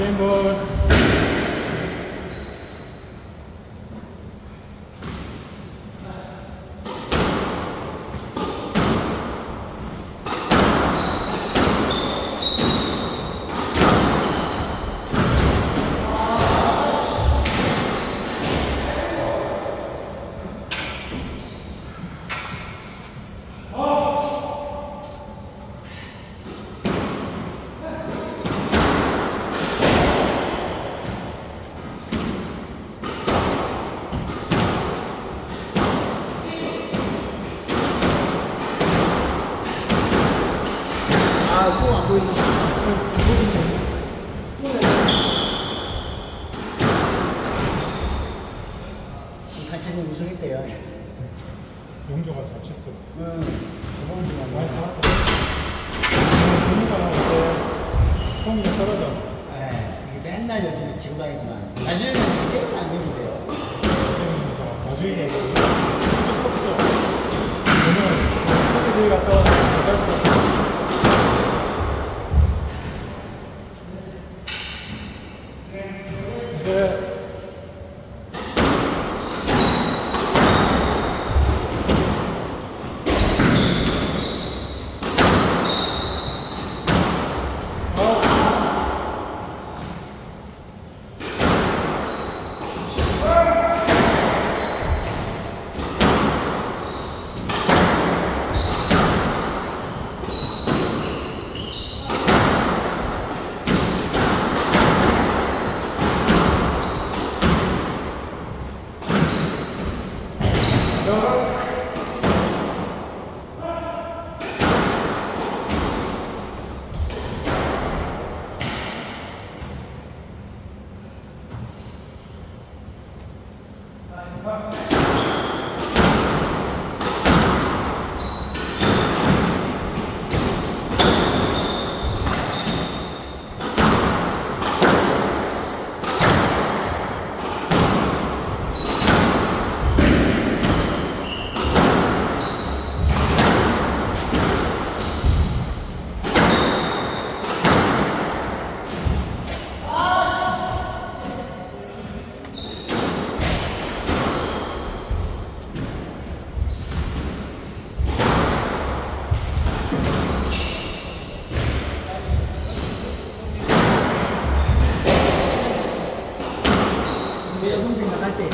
게임볼 아, 또 안 보이네. 단체님 우승했대요. 용조가 잘 쳤고 응. 저번 주만 많이 살았다 공부가 이제 폼이 떨어져 네. 이게 맨날 요즘에 지고 다니구만. 나중에는 게임 안 되는데요. 선생님이니까 나중에 얘기 진짜 컸어 오늘 초대 대회 갔다 와서 잘 쳤어 우리 동생 나갈 때.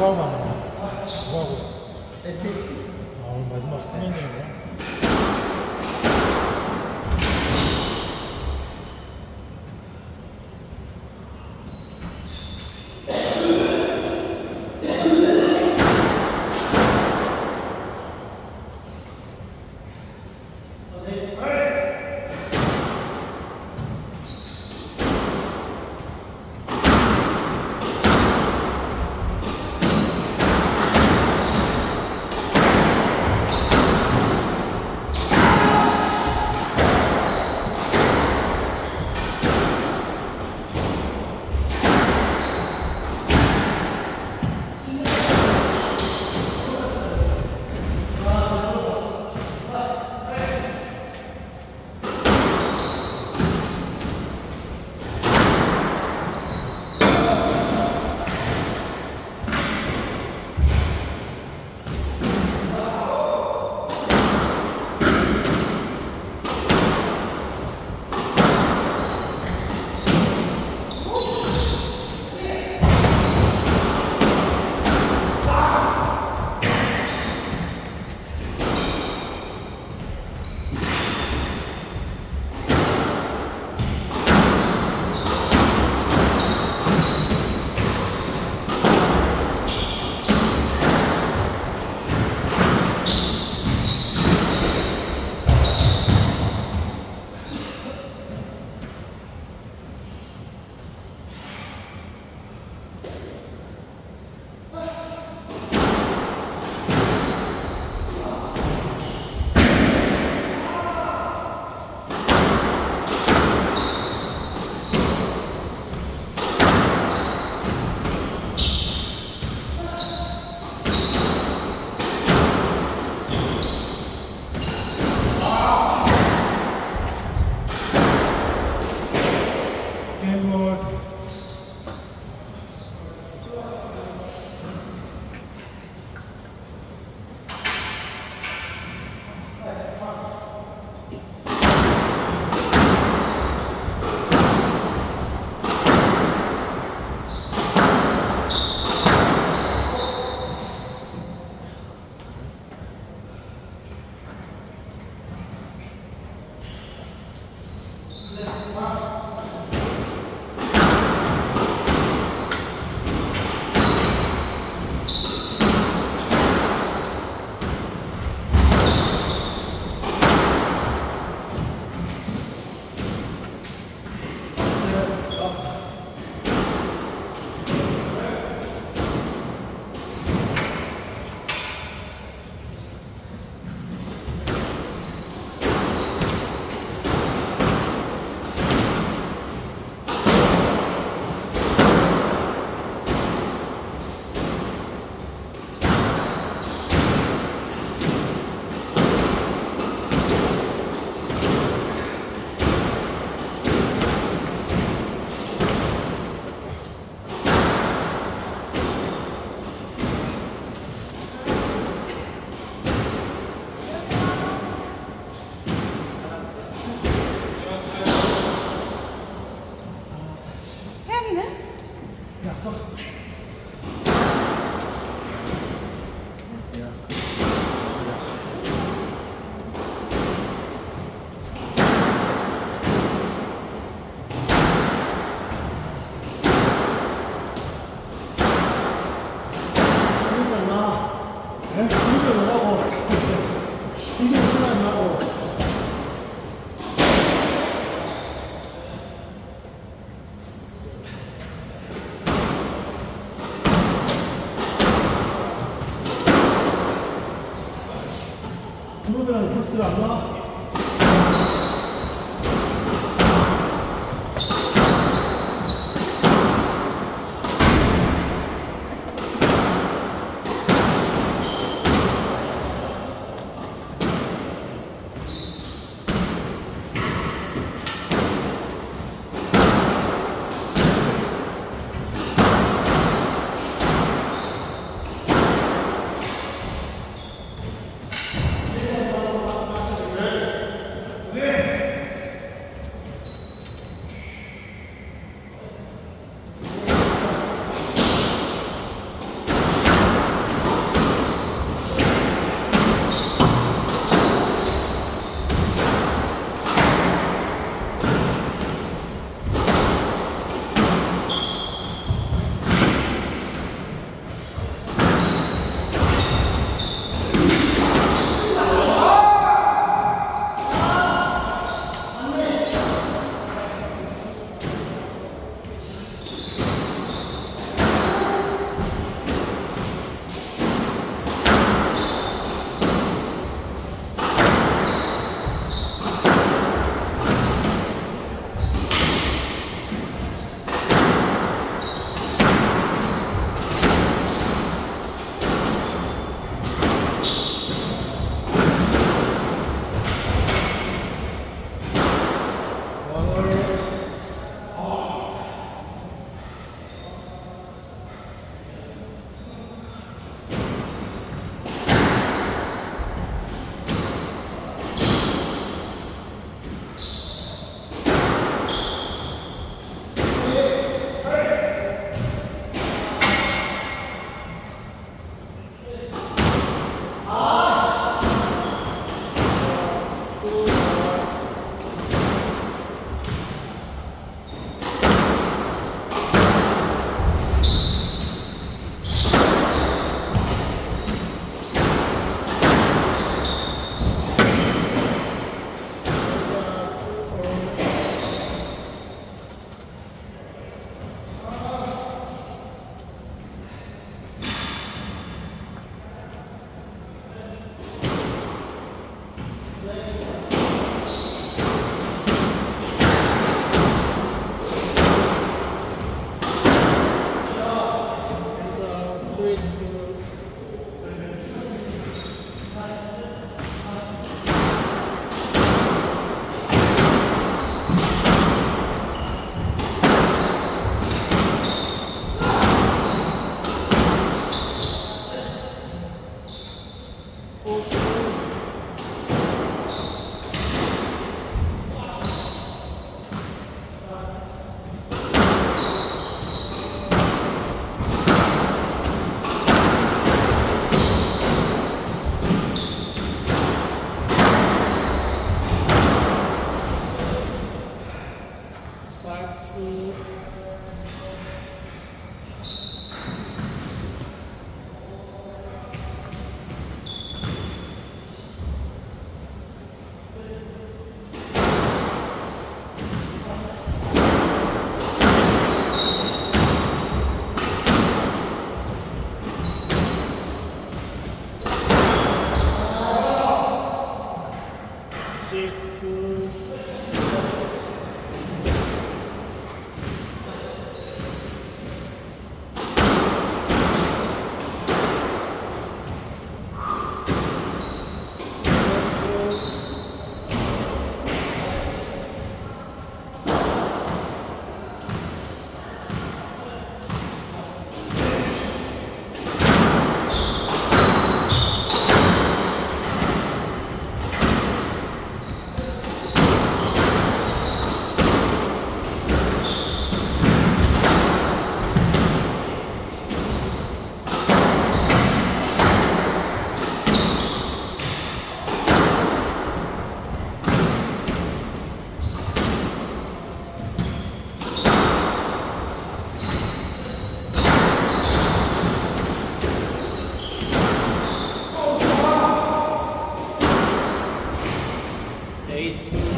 누가 하면 안 돼? 누가 하고? SEC. 아, 오늘 마지막 3년전이구나. Allah faith.